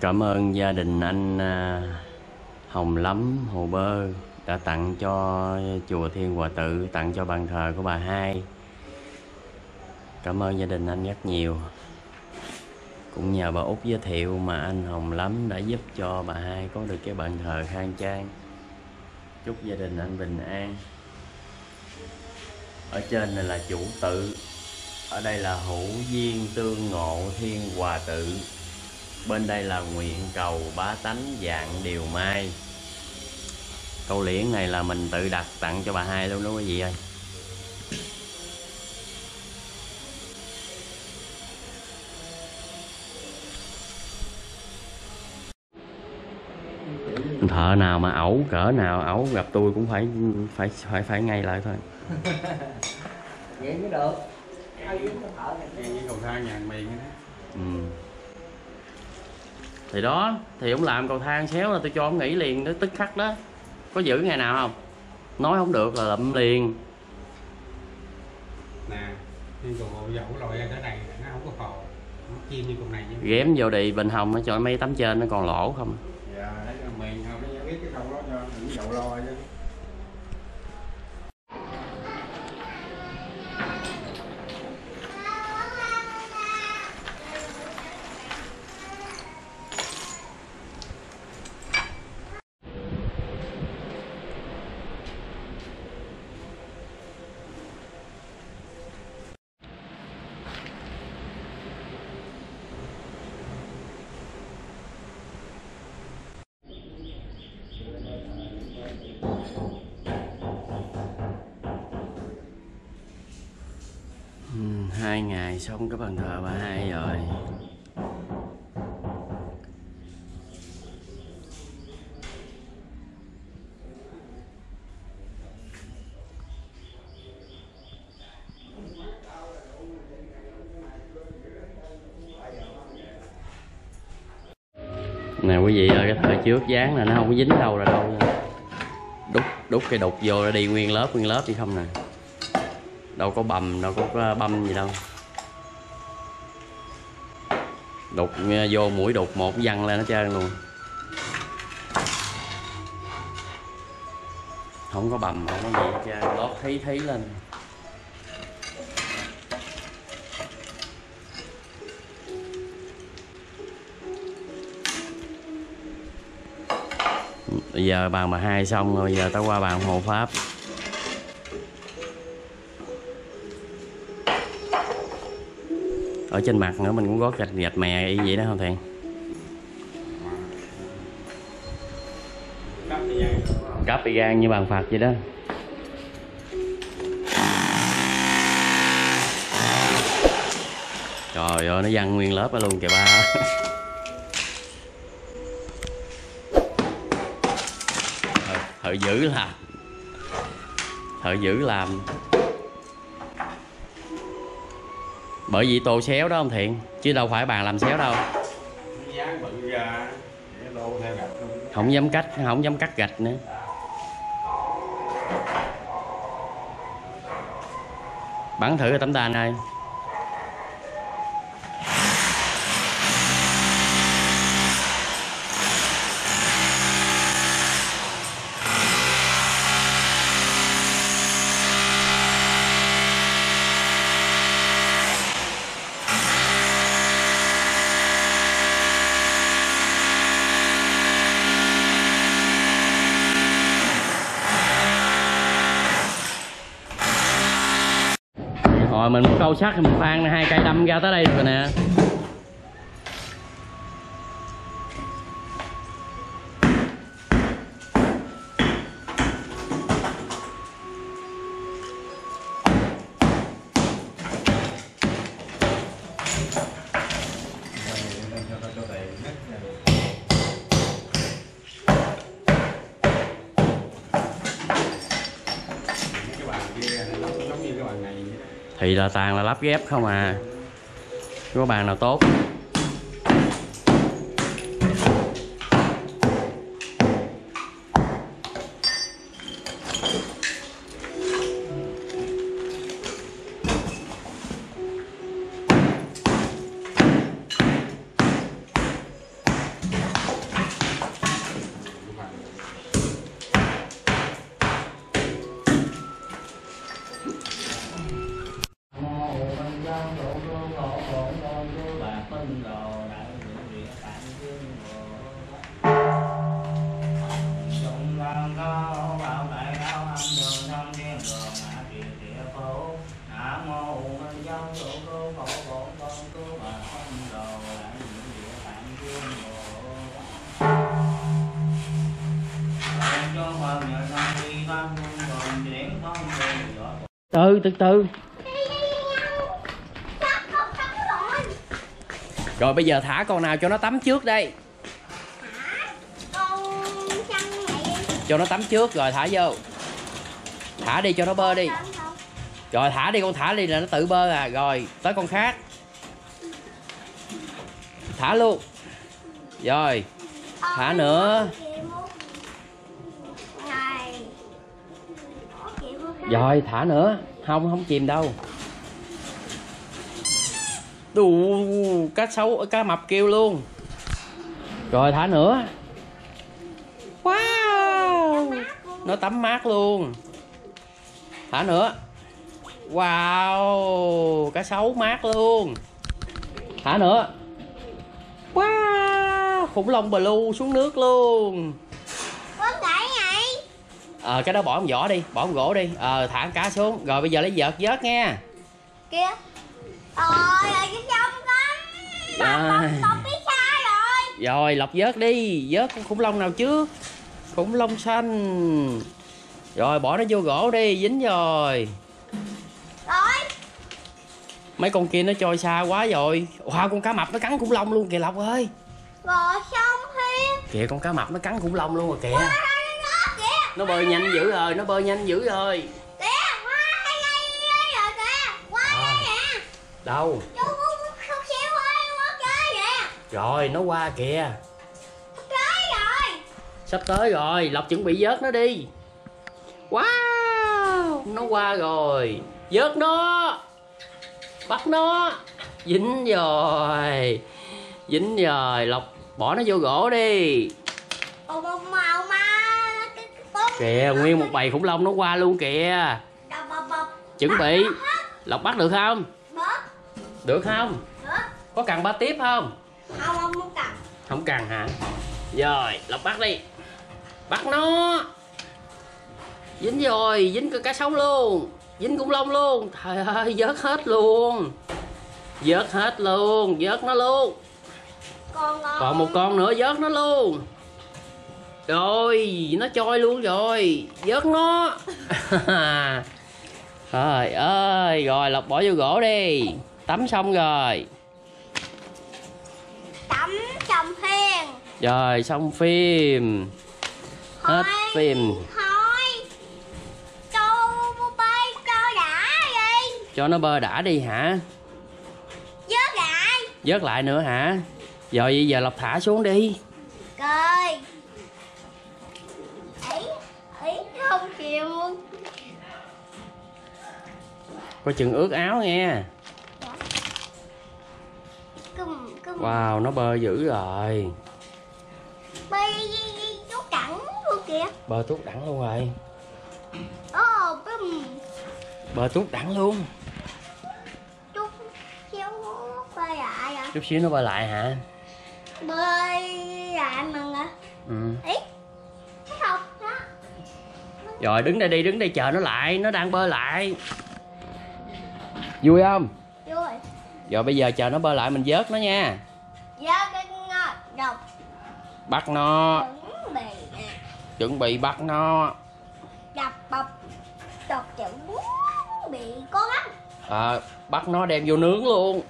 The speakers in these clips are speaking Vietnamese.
Cảm ơn gia đình anh à, Hồng Lắm Hồ Bơ đã tặng cho chùa Thiên Hòa Tự, tặng cho bàn thờ của bà hai. Cảm ơn gia đình anh rất nhiều. Cũng nhờ bà Út giới thiệu mà anh Hồng Lắm đã giúp cho bà hai có được cái bàn thờ khang trang. Chúc gia đình anh bình an. Ở trên này là chủ tự, ở đây là hữu duyên tương ngộ thiên hòa tự bên đây là nguyện cầu bá tánh dạng điều mai. Câu liễn này là mình tự đặt tặng cho bà hai luôn đó quý vị ơi. Thợ nào mà ẩu cỡ nào ẩu gặp tôi cũng phải phải phải phải ngay lại thôi. Vậy mới được. Nghe với cầu thang nhà miền đó ừ. Thì đó thì ông làm cầu thang xéo là tôi cho ông nghỉ liền đó tức khắc đó. Có giữ ngày nào không? Nói không được là lậm liền. Nè khi cầu hộ dẫu thế này nó không có phò nó như cục này ghém vô đi bình hồng nó cho mấy tấm trên nó còn lỗ không dạ đấy là miền không nó biết cái câu đó cho đừng dậu lo chứ ừ, hai ngày xong cái bàn thờ bà hai rồi. Nè quý vị ơi cái thời trước dán là nó không có dính đâu rồi đâu. Đút đút cái đục vô ra đi nguyên lớp nguyên lớp đi không nè đâu có bầm đâu có, ờ, băm gì đâu. Đục ờ, vô mũi đục một văng lên nó trơn luôn. Không có bầm không có gì hết trơn lót thấy thấy lên. Bây giờ bàn bà hai xong rồi giờ tao qua bàn hộ pháp. Ở trên mặt nữa mình cũng có gạch gạch mè y vậy đó không thiện cắt cắp y gan như bàn phật vậy đó. Trời ơi nó văng nguyên lớp đó luôn kìa ba. Thợ, thợ dữ làm. Thợ dữ làm. Bởi vì tô xéo đó ông thiện, chứ đâu phải bàn làm xéo đâu. Không dám cách không dám cắt gạch nữa. Bắn thử cái tấm đàn này câu sắt mình phan hai cây đâm ra tới đây rồi nè. Là toàn là lắp ghép không à. Có bàn nào tốt. Từ từ. Rồi, bây giờ thả con nào cho nó tắm trước đây. Cho nó tắm trước, rồi thả vô. Thả đi cho nó bơi đi. Rồi, thả đi, con thả đi là nó tự bơi à. Rồi, tới con khác. Thả luôn. Rồi, thả nữa. Rồi, thả nữa. Không không chìm đâu. Đủ cá sấu, cá mập kêu luôn. Rồi, thả nữa. Wow! Nó tắm mát luôn. Thả nữa. Wow! Cá sấu mát luôn. Thả nữa. Wow! Khủng long blue xuống nước luôn ờ cái đó bỏ một vỏ đi bỏ một gỗ đi. Ờ thả cá xuống. Rồi bây giờ lấy vợt vớt nha. Kìa. Ôi cái trong con. Con biết sai rồi. Rồi lọc vớt đi. Vớt con khủng long nào trước? Khủng long xanh. Rồi bỏ nó vô gỗ đi dính rồi. Rồi. Mấy con kia nó trôi xa quá rồi. Wow con cá mập nó cắn khủng long luôn kìa lộc ơi. Rồi xong thêm kìa con cá mập nó cắn khủng long luôn rồi kìa nó kìa bơi nhanh dữ rồi nó bơi nhanh dữ rồi. Kìa quá hay hay rồi kìa quá À. nè đâu? Chú không xíu ơi chơi kìa rồi nó qua kìa. Chơi rồi. Sắp tới rồi lộc chuẩn bị vớt nó đi. Wow nó qua rồi. Vớt nó. Bắt nó. Dính rồi. Dính rồi lộc bỏ nó vô gỗ đi Ồ, một màu mà cái cái con kìa, nguyên một bầy khủng long nó qua luôn kìa. Chuẩn bị. Lộc bắt được không? Được không? Có cần ba tiếp không? Không không muốn không cần hả? Rồi lộc bắt đi. Bắt nó. Dính rồi, dính cái cá sấu luôn. Dính khủng long luôn. Trời ơi, vớt hết luôn. Vớt hết luôn, vớt nó luôn. Còn một con nữa, vớt nó luôn rồi nó trôi luôn rồi. Vớt nó. Trời ơi rồi lộc bỏ vô gỗ đi. Tắm xong rồi. Tắm trong phiền rồi xong phim. Hết phim. thôi cho bay cho đã đi. Cho nó bơ đã đi hả? Vớt lại. Vớt lại nữa hả? Rồi bây giờ lộc thả xuống đi. Cười không chịu coi chừng ướt áo nghe cùm cùm wow nó bơ dữ rồi bay chú cẳng luôn kìa bơ tút đẳng luôn rồi ô bùm bơ tút đẳng luôn chú xíu bay lại à chút xíu nó bơi lại hả bơi lại mà ngờ ừ. ý rồi đứng đây đi đứng đây chờ nó lại nó đang bơi lại. Vui không? Vui. Rồi bây giờ chờ nó bơi lại mình vớt nó nha. Dạ cái ngọt độc bắt nó. Chuẩn bị nè. Chuẩn bị bắt nó. Đập bập. Độc chuẩn bị cố gắng. À, bắt nó đem vô nướng luôn.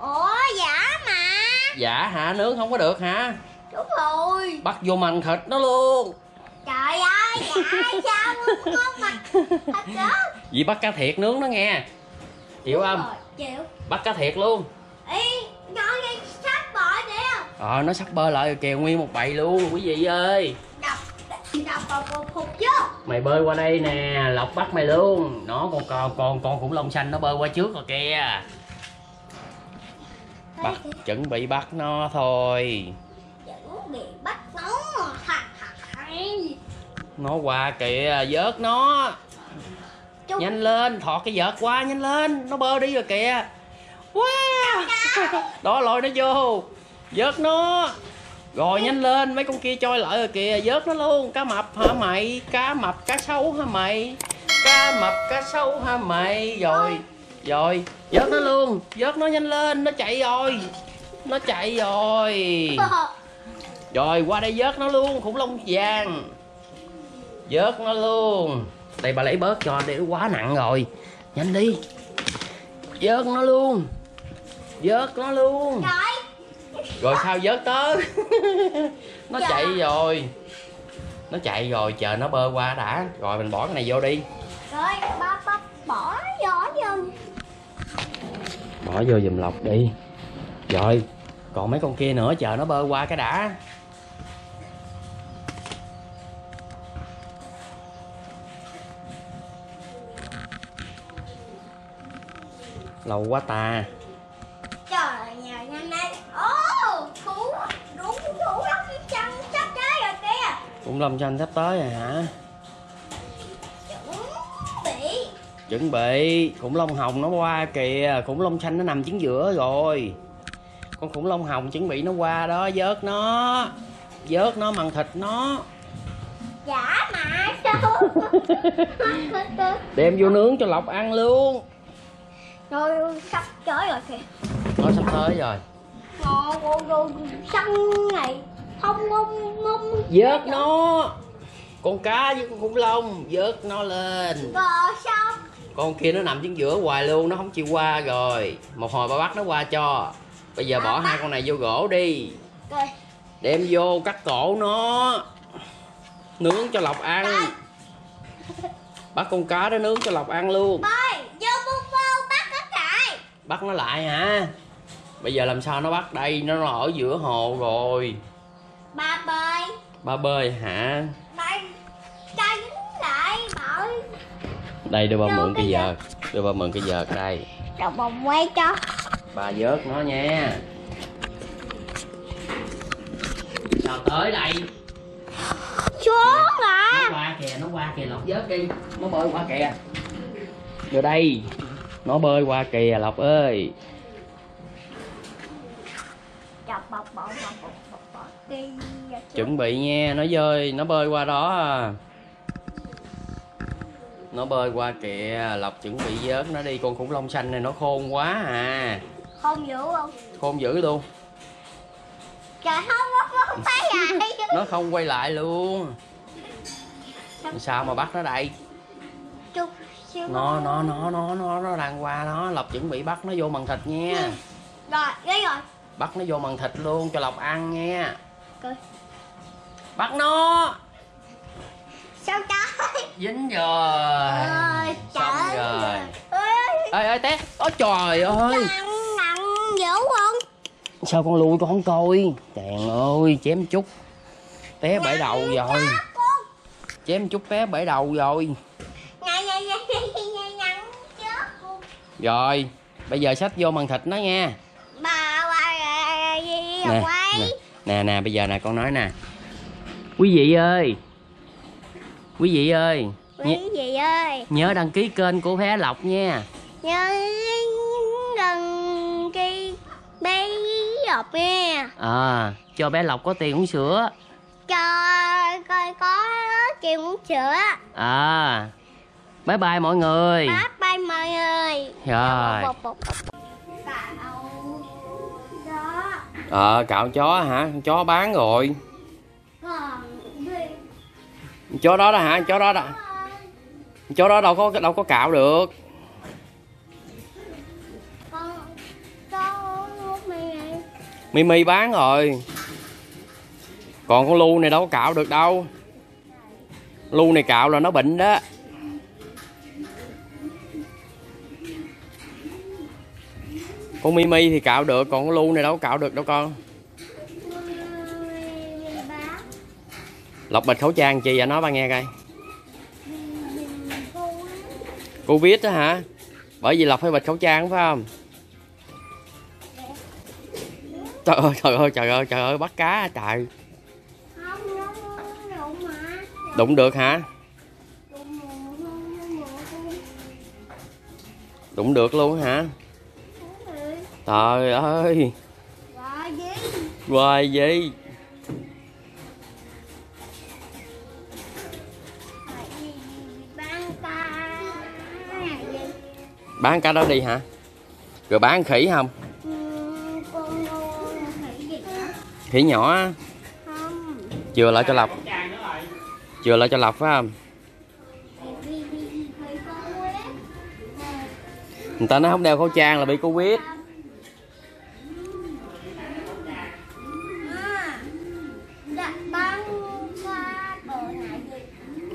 Ủa giả mà. Dạ hả? Nướng không có được hả? Đúng rồi. Bắt vô mằn thịt nó luôn Đó vậy bắt cá thiệt nướng nó nghe. Chịu không? Chịu. Bắt cá thiệt luôn. Ý Nói cái sắp bỏ đi ờ nó sắp bơi lại kìa nguyên một bầy luôn quý vị ơi. Đập Đập vào phục phục chứ. Mày bơi qua đây nè lộc bắt mày luôn. Nó còn còn còn con khủng long xanh nó bơi qua trước rồi kìa. Bắt chuẩn bị bắt nó thôi. Chuẩn bị bắt nó qua kìa vớt nó. Chung. Nhanh lên thọt cái vợt qua nhanh lên. Nó bơi đi rồi kìa. Wow. Đó lôi nó vô. Vớt nó. Rồi nhanh. lên. Mấy con kia trôi lại rồi kìa. Vớt nó luôn. Cá mập hả mày? Cá mập cá sấu hả mày? Cá mập cá sấu hả mày? Rồi rồi. Vớt nó luôn. Vớt nó nhanh lên. Nó chạy rồi. Nó chạy rồi. Rồi qua đây vớt nó luôn. Khủng long vàng vớt nó luôn. Đây bà lấy bớt cho để nó quá nặng rồi. Nhanh đi. Vớt nó luôn. Vớt nó luôn. Trời. Rồi sao vớt tới? Nó chạy rồi. Nó chạy rồi chờ nó bơi qua đã. Rồi mình bỏ cái này vô đi. Rồi ba ba bỏ vô vô bỏ vô giùm lọc đi. Rồi còn mấy con kia nữa chờ nó bơi qua cái đã lâu quá ta. Trời nhà nhanh lên Ô Thú Đúng thú lắm chân sắp tới rồi kìa. Cũng lâm tranh sắp tới rồi hả? Chuẩn bị. Chuẩn bị. Khủng long hồng nó qua kìa. Khủng long xanh nó nằm chính giữa rồi. Con khủng long hồng chuẩn bị nó qua đó vớt nó. Vớt nó mặn thịt nó. Giả mà sao? Đem vô nướng cho lộc ăn luôn Rồi sắp tới rồi kìa. Nó sắp tới rồi. Ngon rồi, rồi săn này Không không không vớt nó. Con cá với con khủng long vớt nó lên. Rồi sao? Con kia nó nằm chính giữa hoài luôn nó không chịu qua rồi. Một hồi ba bắt nó qua cho. Bây giờ bỏ hai con này vô gỗ đi. Rồi đem vô cắt cổ nó. Nướng cho lộc ăn. Bắt con cá đó nướng cho lộc ăn luôn. Bơi Vô vô vô bắt hết lại bắt nó lại hả? Bây giờ làm sao nó bắt đây? Nó ở giữa hồ rồi. Ba bơi. Ba bơi hả? Ba Đánh lại Bảo đây đưa ba Đâu mượn cái vợt. Đưa ba mượn cái vợt đây. Rồi bồng quay cho. Ba vớt nó nha. Sao tới đây? Xuống nó à qua kìa nó qua kìa lộc vớt đi. Nó bơi qua kìa. Vô đây nó bơi qua kìa lộc ơi. Chuẩn bị nha nó bơi nó bơi qua đó à. nó bơi qua kìa lộc chuẩn bị vớt nó đi. Con khủng long xanh này nó khôn quá à. Không giữ không? Khôn dữ luôn. Trời không không không thấy vậy nó không quay lại luôn. Sao? Mà bắt nó đây nó nó nó nó nó nó đang qua nó lộc chuẩn bị bắt nó vô mần thịt nha. Rồi đấy rồi. Bắt nó vô mần thịt luôn cho lộc ăn nha. Bắt nó. Sao trời? Dính rồi. Ơi xong trời rồi. Ơi ê ê té. Ôi trời ơi. Nặng nặng dữ không? Sao con lùi con không coi? Trời ơi chém chút. Té bể đầu rồi. chém chút té bể đầu rồi Ngày ngày ngày ngày ngày nặng chết con rồi bây giờ xách vô mần thịt nó nha. Bà bà gì nè, quay nè nè nè bây giờ nè con nói nè. Quý vị ơi quý vị ơi nhớ, Quý gì ơi. nhớ đăng ký kênh của bé lộc nha. Nhớ gần cái bé học nha. À cho bé lộc có tiền uống sữa. Cho coi có kêu uống sữa. À bye bye mọi người. Bye bye mọi người rồi. Cạo ờ cạo chó hả? Chó bán rồi. Chó đó đó hả? Chó đó đó. Chó đó đâu có đâu có cạo được. Mimi bán rồi. Còn con lu này đâu có cạo được đâu. Lu này cạo là nó bệnh đó con mimi thì cạo được, còn con lu này đâu có cạo được đâu con. Lọc bịch khẩu trang chị và nó ba nghe coi. Cô covid đó hả? Bởi vì lọc phải bịch khẩu trang phải không? Trời ơi trời ơi trời ơi trời ơi, bắt cá trời. Đụng được hả? Đụng được luôn hả? Trời ơi. Gọi gì? hoài? Bán cá đó đi hả? Rồi bán khỉ không? Ừ, khỉ nhỏ Không. chừa lại cho lọc chừa lại cho lọc phải không? Người ta nói không đeo khẩu trang là bị covid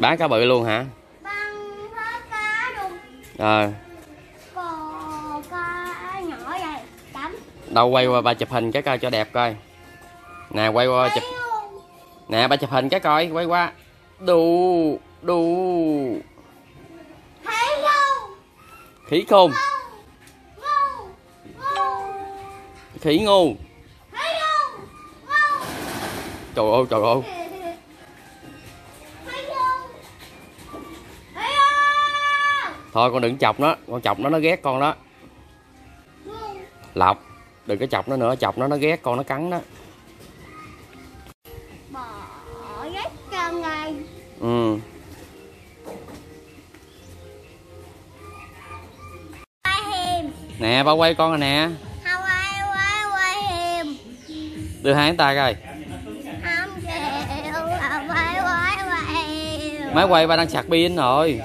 bán cá bự luôn hả? Bán hết cá luôn. ờ Còn cá nhỏ vậy, chấm. đâu quay qua ba chụp hình cái coi cho đẹp coi. Nè quay qua chụp. nè ba chụp hình cái coi quay qua. Thấy luôn. khỉ khôn khỉ. Ngu. trời ơi trời ơi thôi con đừng chọc nó. Con chọc nó nó ghét con đó. Lọc đừng có chọc nó nữa. Chọc nó nó ghét con nó cắn đó bỏ ghét trong này ừ. Nè ba quay con rồi nè. Không ai quay quay hiểm. Đưa hai tay coi. Không chịu. Là quay quay quay máy quay ba đang sạc pin rồi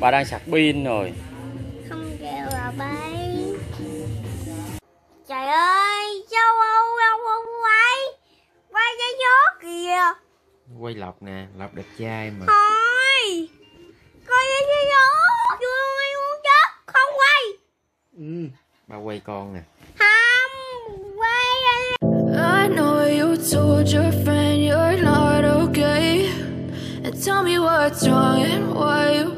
ba đang sạc pin rồi. Không chịu là bay. Trời ơi sao ông ông không quay. Quay cái gió kìa. Quay lọc nè lọc đẹp trai mà. Thôi coi cái gió tôi muốn chết không quay. Ba quay con nè. Không quay I know you told your friend you're not okay. And tell me what's wrong and why you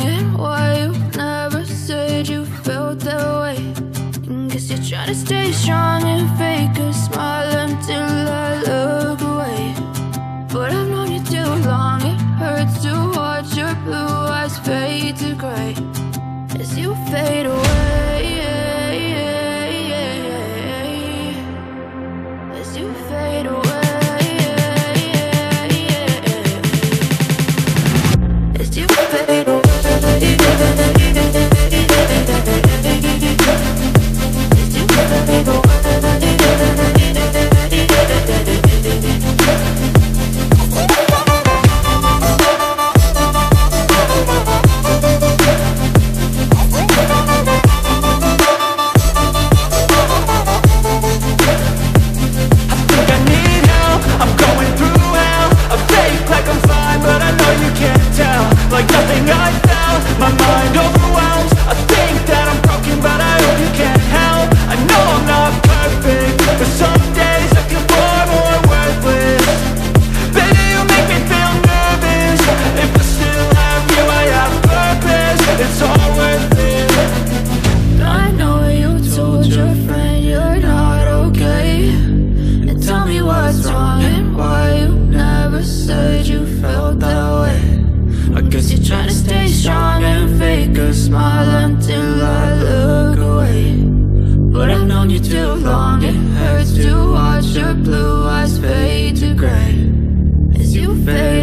stay strong and fake a smile until I look away. But I've known you too long It hurts to watch your blue eyes fade to gray. As you fade